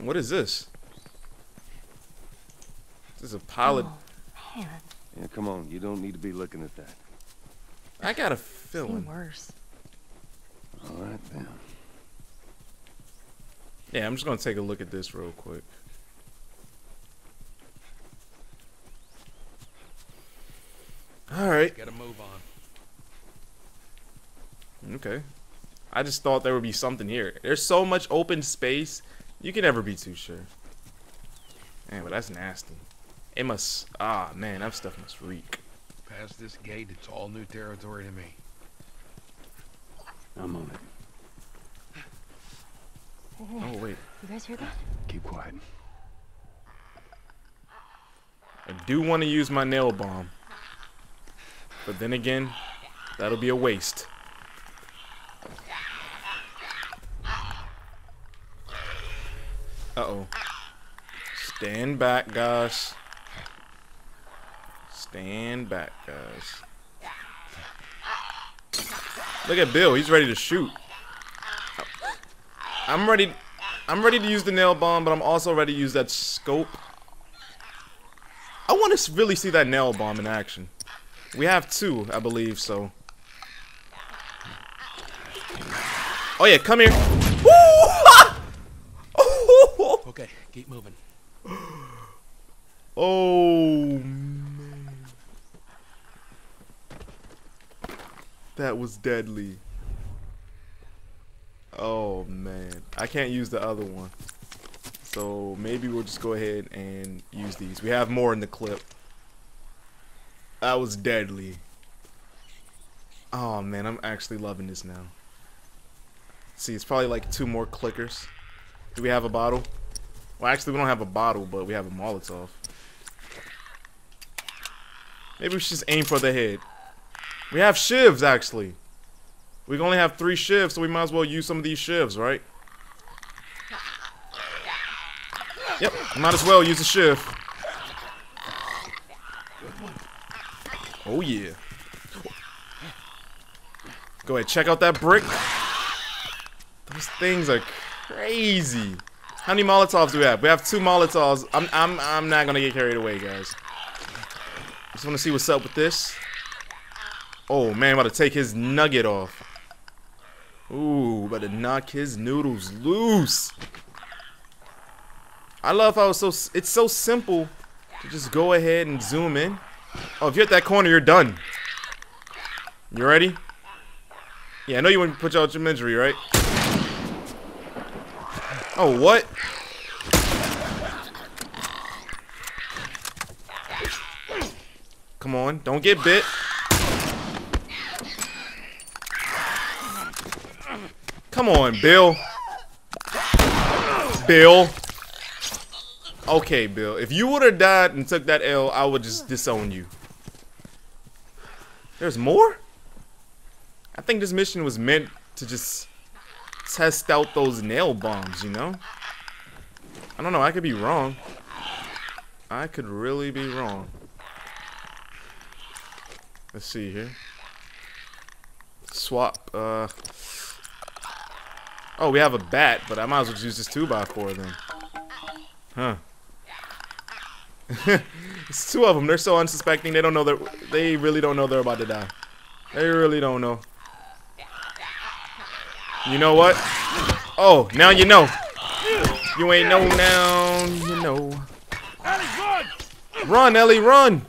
What is this? This is a pilot. Oh, man, Yeah, come on. You don't need to be looking at that. I got a seen feeling. worse. All right, then. Yeah, I'm just gonna take a look at this real quick. All right. Gotta move on. Okay. I just thought there would be something here. There's so much open space. You can never be too sure. Man, but that's nasty. It must. Ah, man, that stuff must reek. Past this gate, it's all new territory to me. I'm on it. Hey, hey, Oh wait, you guys hear that? Keep quiet. I do want to use my nail bomb, but then again, that'll be a waste. Uh oh. Stand back, guys. Stand back, guys. Look at Bill. He's ready to shoot. I'm ready. I'm ready to use the nail bomb, but I'm also ready to use that scope. I want to really see that nail bomb in action. We have two, I believe, so. Oh yeah, come here. Woo! Okay, keep moving. Oh man. That was deadly. Oh man. I can't use the other one. So maybe we'll just go ahead and use these. We have more in the clip. That was deadly. Oh man, I'm actually loving this now. See, it's probably like two more clickers. Do we have a bottle? Well, actually, we don't have a bottle, but we have a Molotov. Maybe we should just aim for the head. We have shivs, actually. We only have three shivs, so we might as well use some of these shivs, right? Yep, might as well use a shiv. Oh, yeah. Go ahead, check out that brick. Those things are crazy. How many Molotovs do we have? We have two Molotovs. I'm, I'm, I'm not gonna get carried away, guys. Just want to see what's up with this. Oh man, about to take his nugget off. Ooh, about to knock his noodles loose. I love how it's so it's so simple to just go ahead and zoom in. Oh, if you're at that corner, you're done. You ready? Yeah, I know you wouldn't put out your injury, right? Oh, what? Come on, don't get bit. Come on, Bill. Bill. Okay, Bill. If you would have died and took that L, I would just disown you. There's more? I think this mission was meant to just test out those nail bombs, you know? I don't know, I could be wrong. I could really be wrong. Let's see here. Swap, uh... Oh, we have a bat, but I might as well use this 2x4 then. Huh. it's two of them. They're so unsuspecting. They don't know they're. They really don't know they're about to die. They really don't know. You know what? Oh, now you know. You ain't know now. You know. Ellie, run! Run, Ellie, run!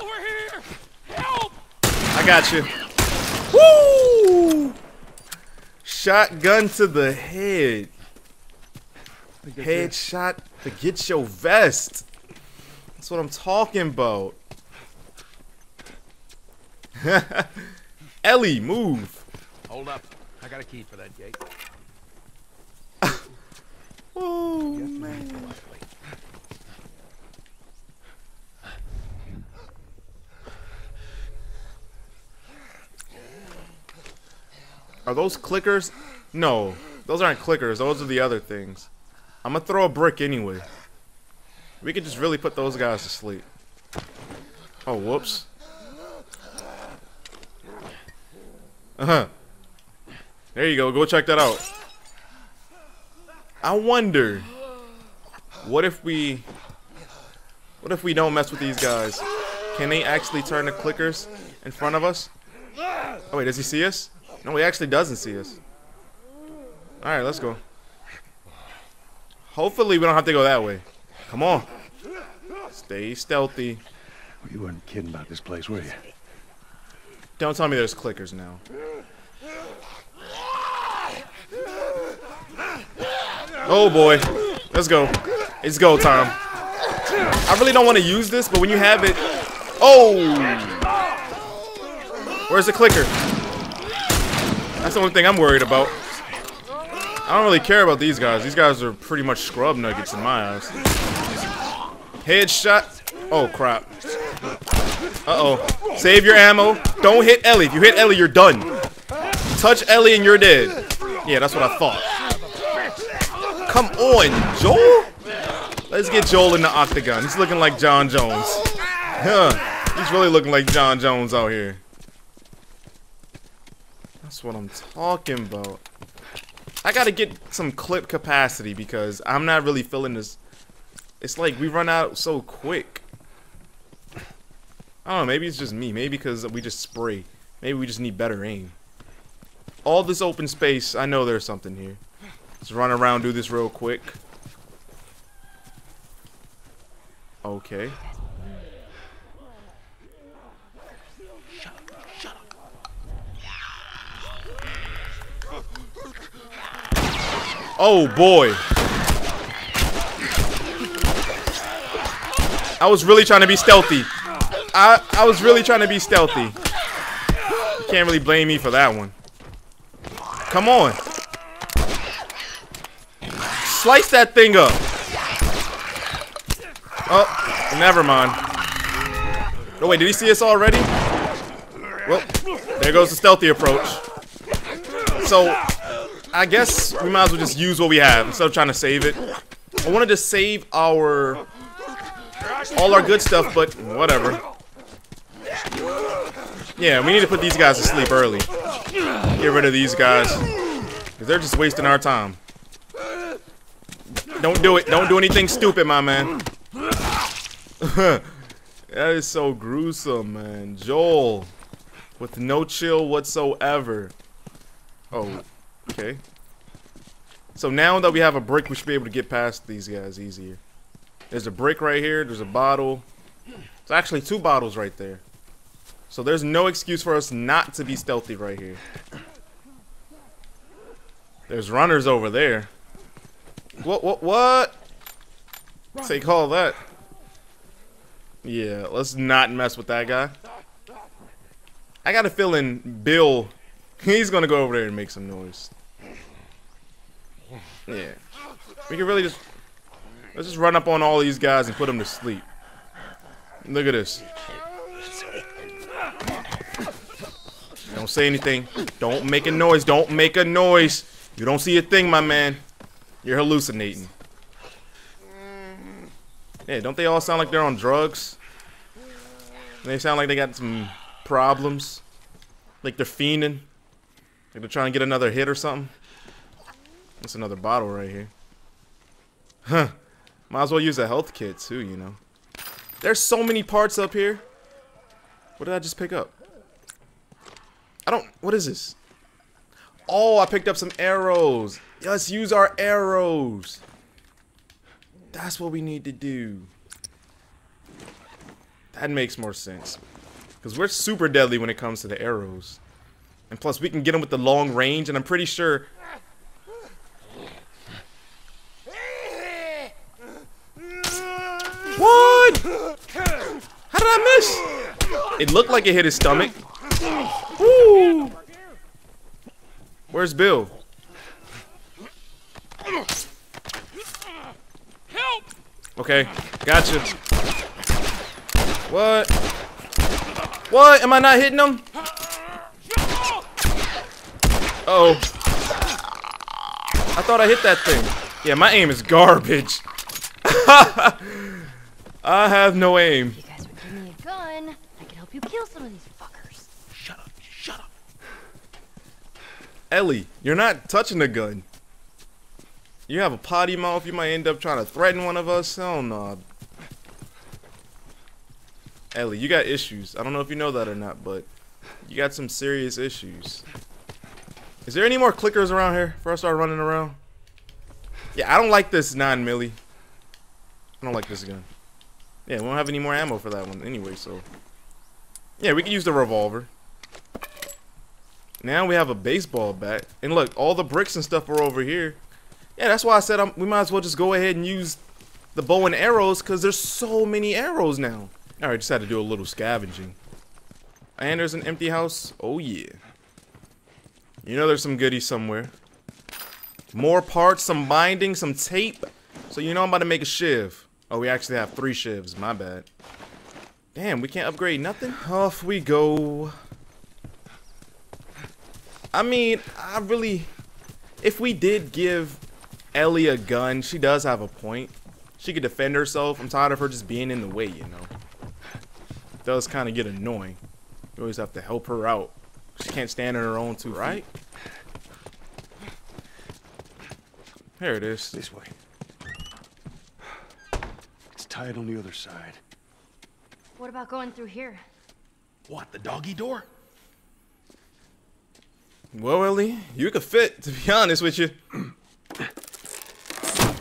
Over here! Help! I got you. Woo! Shotgun to the head. Headshot to get your vest. That's what I'm talking about. Ellie, move. Hold up. I got a key for that gate. Oh man. Are those clickers? No, those aren't clickers. Those are the other things. I'm gonna throw a brick anyway. We could just really put those guys to sleep. Oh, whoops. Uh huh. There you go. Go check that out. I wonder. What if we? What if we don't mess with these guys? Can they actually turn the clickers in front of us? Oh wait, does he see us? No, he actually doesn't see us. All right, let's go. Hopefully, we don't have to go that way. Come on. Stay stealthy. You weren't kidding about this place, were you? Don't tell me there's clickers now. Oh boy. Let's go. It's go time. I really don't want to use this, but when you have it... Oh! Where's the clicker? That's the only thing I'm worried about. I don't really care about these guys. These guys are pretty much scrub nuggets in my eyes. Headshot. Oh, crap. Uh-oh. Save your ammo. Don't hit Ellie. If you hit Ellie, you're done. Touch Ellie and you're dead. Yeah, that's what I thought. Come on, Joel. Let's get Joel in the octagon. He's looking like Jon Jones. Huh. He's really looking like Jon Jones out here. That's what I'm talking about. I gotta get some clip capacity because I'm not really feeling this. It's like we run out so quick. I don't know, maybe it's just me. Maybe because we just spray. Maybe we just need better aim. All this open space, I know there's something here. Let's run around, do this real quick. Okay. Oh boy. I was really trying to be stealthy. I I was really trying to be stealthy. You can't really blame me for that one. Come on. Slice that thing up. Oh, never mind. Oh wait, did he see us already? Well, there goes the stealthy approach. So, I guess we might as well just use what we have instead of trying to save it. I wanted to save our all our good stuff, but whatever. Yeah, we need to put these guys to sleep early. Get rid of these guys. Because they're just wasting our time. Don't do it. Don't do anything stupid, my man. that is so gruesome, man. Joel. With no chill whatsoever. Oh, okay. So now that we have a brick, we should be able to get past these guys easier. There's a brick right here. There's a bottle. It's actually two bottles right there. So there's no excuse for us not to be stealthy right here. There's runners over there. What, what, what? Take all that. Yeah, let's not mess with that guy. I got a feeling Bill, he's gonna go over there and make some noise. Yeah. We can really just, let's just run up on all these guys and put them to sleep. Look at this. Don't say anything. Don't make a noise. Don't make a noise. You don't see a thing, my man. You're hallucinating. Yeah, don't they all sound like they're on drugs? They sound like they got some problems. Like they're fiending. Like they're trying to get another hit or something. That's another bottle right here. Huh. Might as well use a health kit too, you know. There's so many parts up here. What did I just pick up? I don't... What is this? Oh, I picked up some arrows. Let's use our arrows. That's what we need to do. That makes more sense. Because we're super deadly when it comes to the arrows. And plus, we can get them with the long range, and I'm pretty sure... What? How did I miss? It looked like it hit his stomach. Woo! Where's Bill? Help! Okay, gotcha. What? What? Am I not hitting him? Uh oh. I thought I hit that thing. Yeah, my aim is garbage. I have no aim. You guys would give me a gun. I could help you kill some of these fuckers. Shut up, shut up. Ellie, you're not touching the gun. You have a potty mouth. You might end up trying to threaten one of us. Hell no. Ellie, you got issues. I don't know if you know that or not, but you got some serious issues. Is there any more clickers around here before I start running around? Yeah, I don't like this 9 milli. I don't like this gun. Yeah, we don't have any more ammo for that one anyway, so. Yeah, we can use the revolver. Now we have a baseball bat. And look, all the bricks and stuff are over here. Yeah, that's why I said I'm, we might as well just go ahead and use the bow and arrows because there's so many arrows now. Alright, just had to do a little scavenging. And there's an empty house. Oh, yeah. You know there's some goodies somewhere. More parts, some binding, some tape. So you know I'm about to make a shiv. Oh, we actually have three shivs. My bad. Damn, we can't upgrade nothing? Off we go. I mean, I really... If we did give Ellie a gun, she does have a point. She could defend herself. I'm tired of her just being in the way, you know. It does kind of get annoying. You always have to help her out. She can't stand on her own too, right? Here it is. This way. It's tied on the other side. What about going through here? What, the doggy door? Well, Ellie, you could fit, to be honest with you.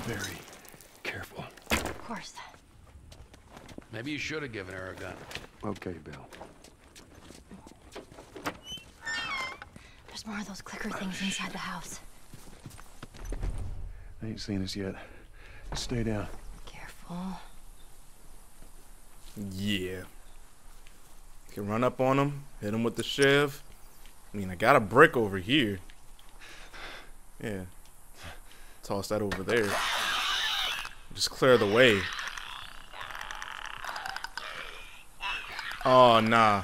Very careful. Of course. Maybe you should have given her a gun. Okay, Bill. There's more of those clicker things inside the house. They ain't seen us yet. Stay down. Careful. Yeah. You Can run up on them, hit them with the shiv. I mean, I got a brick over here. Yeah. Toss that over there. Just clear the way. Oh, nah.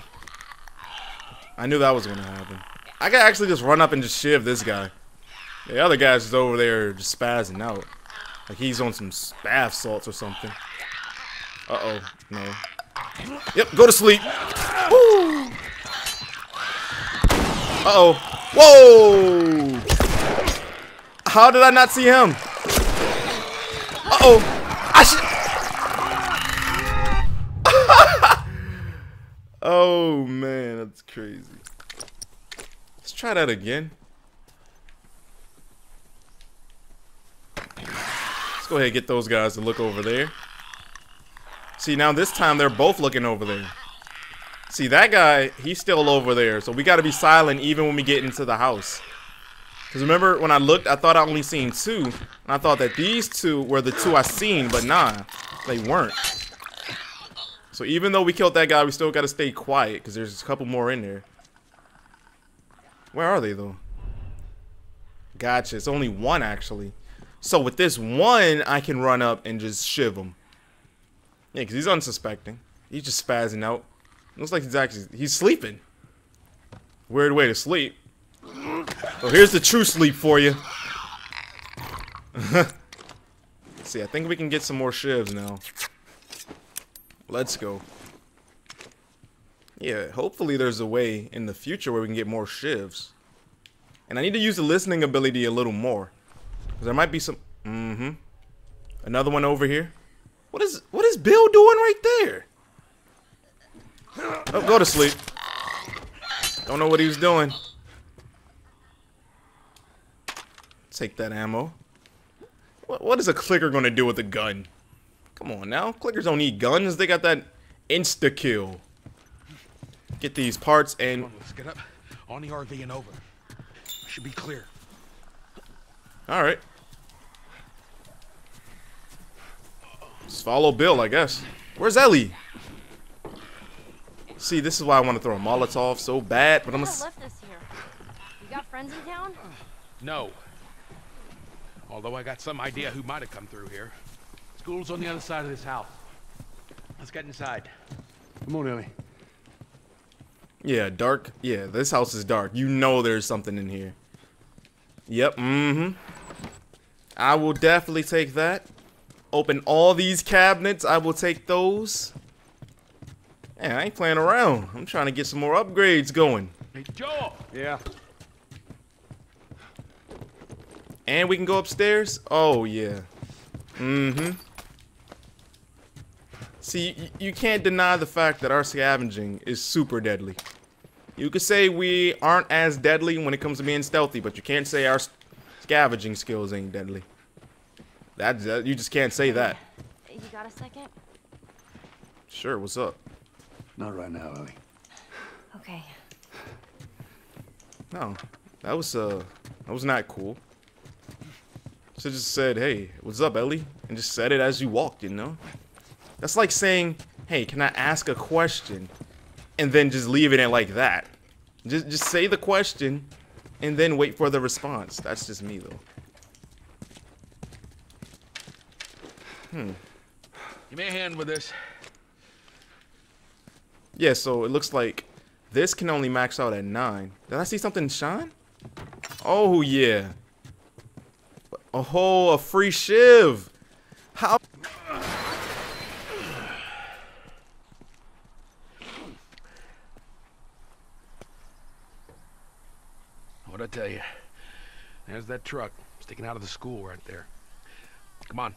I knew that was gonna happen. I could actually just run up and just shiv this guy. The other guy's just over there just spazzing out. Like he's on some bath salts or something. Uh-oh. No. Yep, go to sleep. Woo! Uh-oh. Whoa! How did I not see him? Uh-oh. I should... oh, man. That's crazy. Let's try that again. Let's go ahead and get those guys to look over there. See, now this time they're both looking over there. See, that guy, he's still over there. So we got to be silent even when we get into the house. Because remember, when I looked, I thought I only seen two. And I thought that these two were the two I seen, but nah, they weren't. So even though we killed that guy, we still got to stay quiet because there's a couple more in there. Where are they, though? Gotcha. It's only one, actually. So with this one, I can run up and just shiv him. Yeah, because he's unsuspecting. He's just spazzing out. Looks like he's actually he's sleeping. Weird way to sleep. So here's the true sleep for you. See, I think we can get some more shivs now. Let's go. Yeah, hopefully there's a way in the future where we can get more shivs. And I need to use the listening ability a little more. Because there might be some... Mm-hmm. Another one over here. What is what is Bill doing right there? Oh, go to sleep. Don't know what he was doing. Take that ammo. What, what is a clicker gonna do with a gun? Come on now, clickers don't need guns. They got that insta kill. Get these parts and on, let's get up on the RV and over. Should be clear. all right. Just follow Bill, I guess. Where's Ellie? See, this is why I want to throw a Molotov so bad, but I'm Who gonna. left this here? You got friends in town? No. Although I got some idea who might have come through here. School's on the other side of this house. Let's get inside. Come on, Ellie. Yeah, dark. Yeah, this house is dark. You know there's something in here. Yep, mm-hmm. I will definitely take that. Open all these cabinets. I will take those. Man, I ain't playing around. I'm trying to get some more upgrades going. Hey, Joel! Yeah. And we can go upstairs? Oh, yeah. Mm-hmm. See, y- you can't deny the fact that our scavenging is super deadly. You could say we aren't as deadly when it comes to being stealthy, but you can't say our scavenging skills ain't deadly. That, that you just can't say that. You got a second? Sure, what's up? Not right now, Ellie. Okay. No, that was uh, that was not cool. So just said, "Hey, what's up, Ellie?" and just said it as you walked. You know, that's like saying, "Hey, can I ask a question?" and then just leaving it in like that. Just just say the question, and then wait for the response. That's just me though. Hmm. Give me a hand with this. Yeah, so it looks like this can only max out at nine. Did I see something shine? Oh yeah. Oh, a free shiv. How? What'd I tell you? There's that truck sticking out of the school right there. Come on,